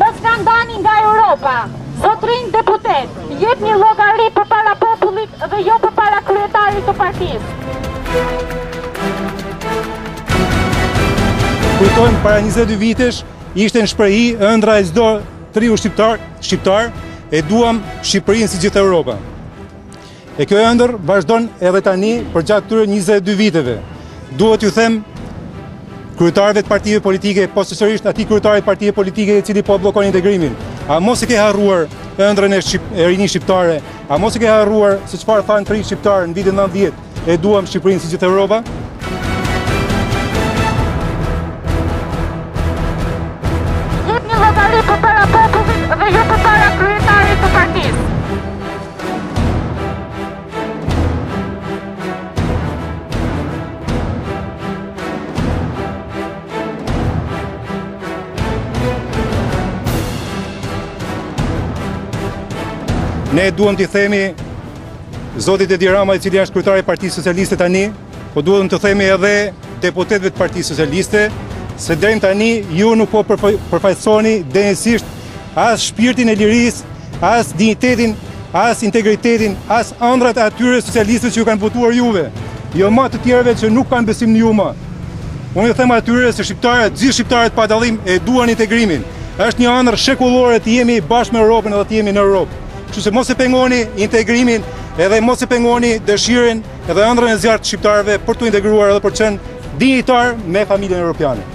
Në Skandinavi, nga Europa, zotërinj deputetë, jepet një llogari përpara popullit dhe jo përpara kryetarit të partisë. Kujtojmë para 22 vitesh, ishte në shprehi ëndrra e çdo të riu shqiptar, shqiptar, e duam Shqipërinë si gjithë Europa. E kjo ëndërr vazhdon edhe tani përgjatë këtyre 22 viteve. Duhet t'ju them kryetarëve të partive politike, posaçërisht atij kryetarit t'partive politike i cili po bllokon integrimin. A mos e ke harruar ëndrrën e, Shqip, e rinisë shqiptare? A mos e ke harruar se çfarë thanë të rinjtë shqiptarë në vitin 90 e duam Shqipërinë si gjithë Europa? Ne duhem t'i themi zotit Edi Rama i cili është kryetari i Partisë Socialiste tani, po duhem të themi edhe deputetëve të Partisë Socialiste se deri tani ju nuk po përfaqësoni denjësisht as shpirtin e lirisë, as dinjitetin, as integritetin, as andrrat e atyre socialistëve që ju kanë votuar juve. Jo ma të tjerëve që nuk kanë besim në ju ma. Unë i them atyre se shqiptarët, gjithë shqiptarët pa dallim e duan integrimin. Është një andërr shekullore të jemi bashkë me Europën dhe të jemi në Europë. Kështu që mos e pengoni integrimin edhe mos e pengoni dëshirën edhe andrrën e zjarrtë të shqiptarëve për t'u integruar edhe për të qenë dinjitarë me familjen europiane.